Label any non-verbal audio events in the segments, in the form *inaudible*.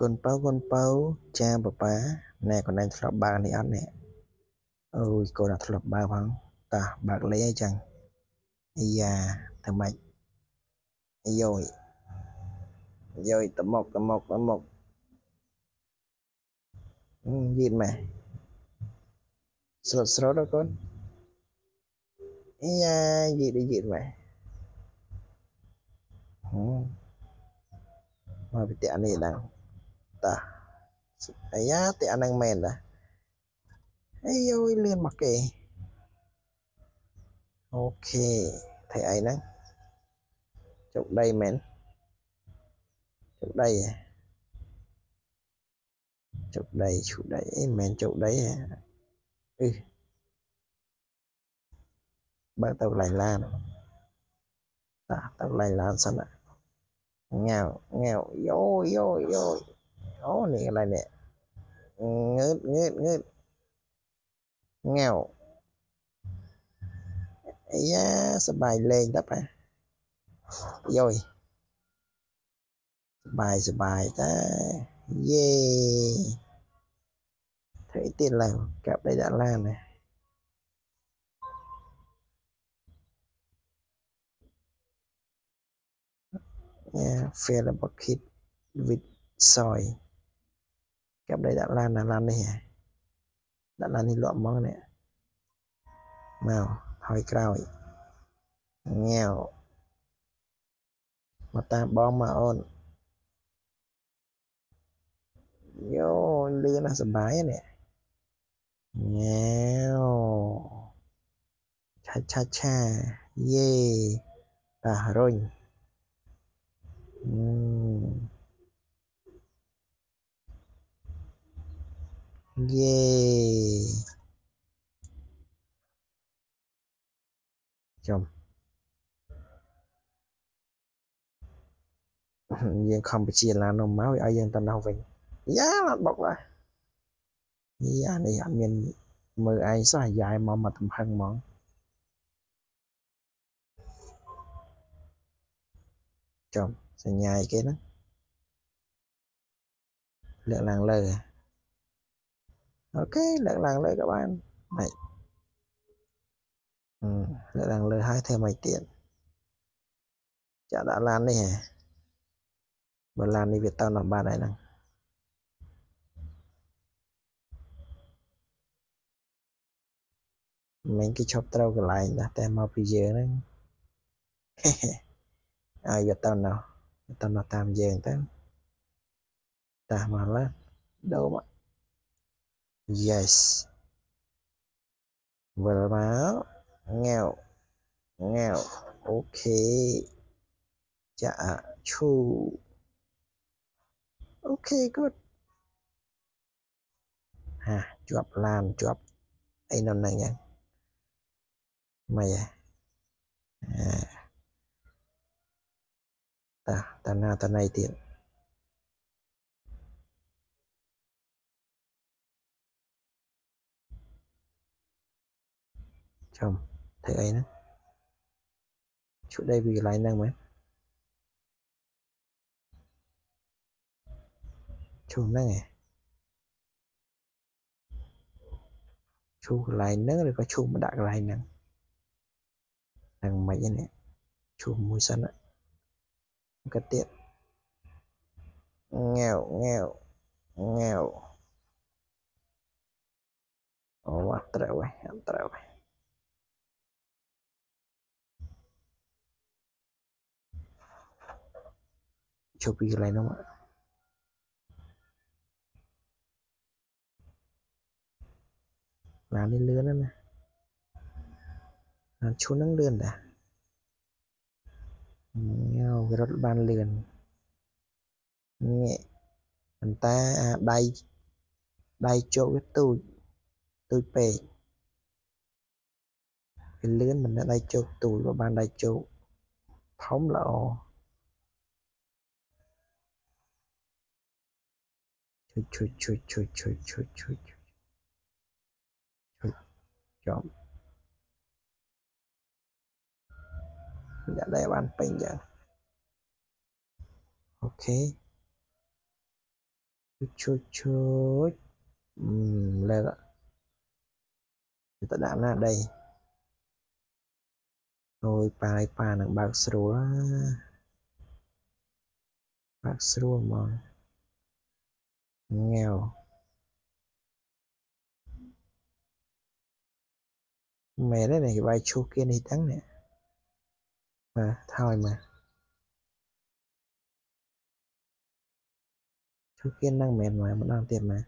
កូនបើកូនបើចាប៉ាប៉ាណែកូនឯងធ្លាប់បើកនេះអត់នេះអូយកូនអត់ធ្លាប់បើកផងតោះបើកលេអីចឹងអាយ៉ាធ្វើម៉េចអាយ៉យយ៉យតមកតមកតមកយឺតម៉ែស្រត់ស្រត់ដល់កូនអាយ៉ាយឺតយឺតម៉ែហឹមមកពីតានេះដល់ ta ấy á thì anh đang mèn đã. Ấy ôi liền mặc kệ. Ok, thầy ấy nắng chụp đây mèn chụp đây à? chụp đây chụp đây mèn chụp đây à? ừ. Bắt đầu lại làm ta tao lại làm sao nào. nghèo nghèo. Yo yo yo โอ้นี่อะไรเนี่ยงืดงืดงืดเงาอยาสบายเลยตับไปย่อยสบายสบายตาเย่ thấy tiền làm cặp đây đã làm này yeah, fill a bucket with soy កាប់ដៃដាក់ឡានណាឡាននេះដាក់ឡាននេះលក់ហ្មងនេះមកហើយក្រោយងាវមកតាមបងមកអូនយោលឿនណាស់សបាយនេះងាវឆាឆាឆាយេតារុញយេចំយើងកម្ពុជាឡាននោះមកឲ្យយើងទៅនោះវិញយ៉ាអ yeah. Chồng. *laughs* Nhưng không bị chia là nó máu ai dân tao đâu vậy. Giá là bọc lại. Giá này anh mình mười ai sao dài mà mà tầm hăng mọn. Chồng sẽ nhai cái đó? Lựa làng lờ à? អូខេលើកឡើងលើក៏បានហើយលើកឡើងលើហើយធ្វើមិនទៀតចាក់ដាក់ឡាននេះហ៎បើឡាននេះវាតនៅបាត់ហើយហ្នឹងមិនគេឈប់ត្រូវកន្លែងដែរតែមកពីយើងហ្នឹងឲ្យវាទៅនៅទៅនៅតាមយើងទៅតាមកឡើដូមក yes វិលមកងាវងាវអូខេចាឈូអូខេ good ហាជាប់ឡានជាប់អីនោះហ្នឹងយ៉ាងម៉េចអាតាតាណាតាណៃទៀត ចំធ្វើអីណាឈុតដីពីកន្លែងហ្នឹងមែនឈុំហ្នឹងឯងឈុំកន្លែងហ្នឹងឬក៏ឈុំមកដាក់កន្លែងហ្នឹងហ្នឹងមិនហ្នឹងឈុំមួយសិនកាត់ទៀតងាវងាវងាវអូអត់ត្រូវឯងអត់ត្រូវឯង ពីកន្លែងនោះមកឡាននេះលឿនណាស់ណាឡានឈុនហ្នឹងលឿនដែរញ៉ៅវារត់បានលឿនងាកប៉ុន្តែអាដៃដៃជោគវាទូចទូចពេកវាលឿនមិនដៃជោគទូចក៏បានដៃជោគធំល្អ chui chui chui chui chui chui chui chui chọn dạ đây bạn pin vậy ok chui chui chui uhm, lên ạ tự đảm là đây rồi bài bài nặng bạc sửa bạc sửa mà nghèo. Mẹ đấy này vai chu kia đi thắng nè. Mà, thôi mà. Chu kia đang mệt mà mà đang tiệm mà.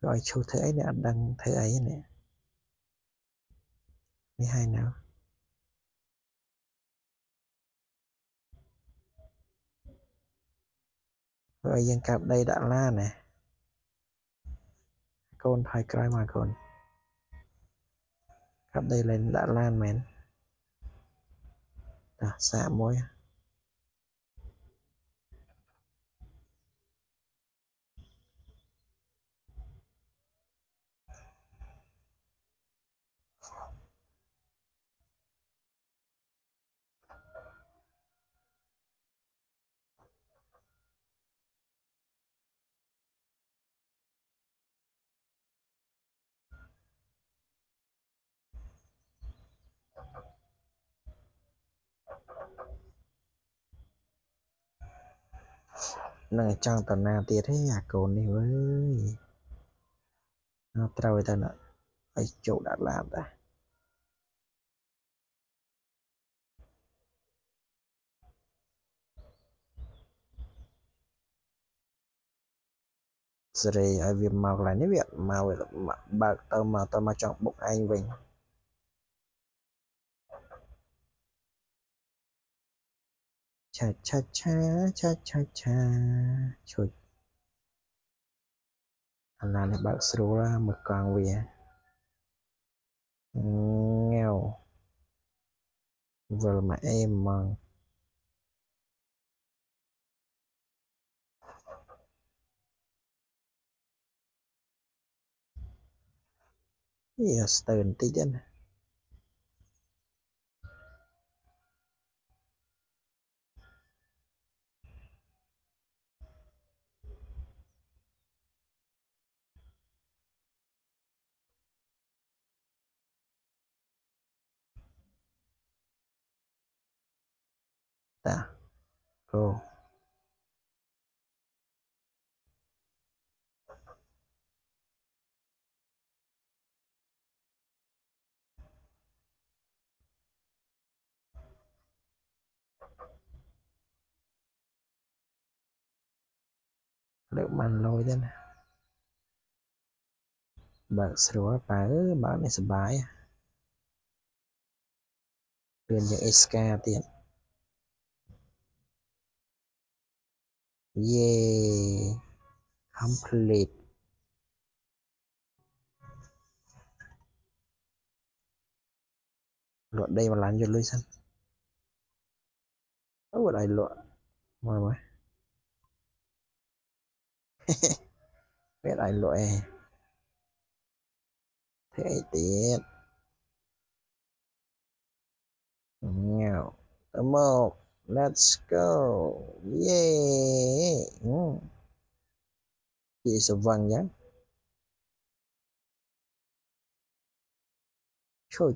Gọi chu thế ấy nè đang thế ấy nè. Mấy hai nào? ធ្វើអីនេះអត់ដឹងធ្វើអីនេះនេះហើយណាឲ្យយើងកាប់ដីដាក់ឡានណាកូនថយក្រោយមកកូនកាប់ដីលេងដាក់ឡានមែនតាសាកមួយ នឹងចង់តាណាទៀតទេអាកូននេះវើយត្រូវទៅណាឲ្យចូលដាក់ឡានដែរសេរីឲ្យវាមកកន្លែងនេះវាមកបើកទៅមកទៅមកចង់បុកឯងវិញ ឆាឆាឆាឆាឆាឆាឈុចអាណានេះបើកស្រួលមើលកង់វាងាវវិលមកអេមហ្មងវាស្ទើរបន្តិចណា តាគោលើកបានលយទៅណាបើកស្រួលបើបើនេះ yeah. Complete. Loại đây mà làm solution ở bên đây loại mời mời biết đây loại thế tiện. Nghèo tớ một. Let's go. Yeah. Ừ. Chị sẽ vâng nhé. Trời.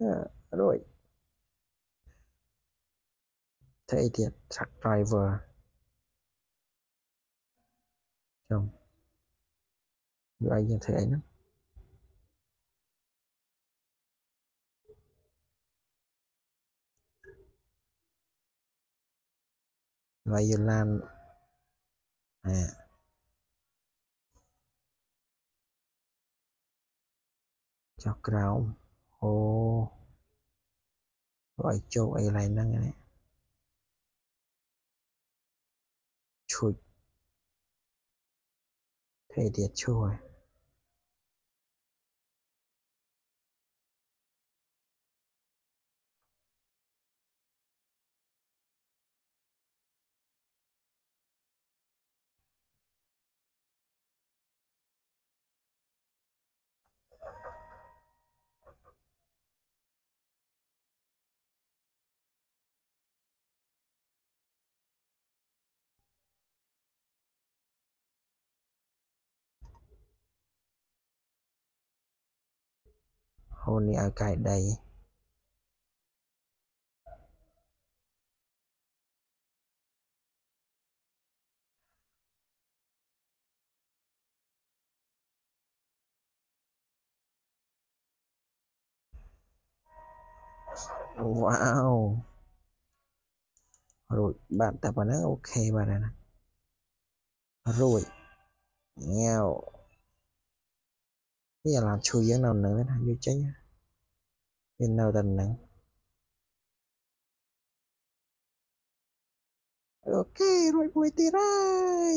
À, rồi. Thế thiệt, truck driver. Chồng. Người anh như thế nữa. Violan à cho ក្រោមអូឲ្យជោគអីកន្លែងហ្នឹងណាឈួចទេទៀតឈួយ ហូននេះឲ្យកាយដីវ៉ាវរួចបាត់តែប៉ុណ្ណឹងអូខេបាទណារួចញ៉ាវ នេះអាឡាមឈួយយើងនៅនឹងណាយកចេញវានៅតែនឹងអូខេរួចមួយទៀតហើយ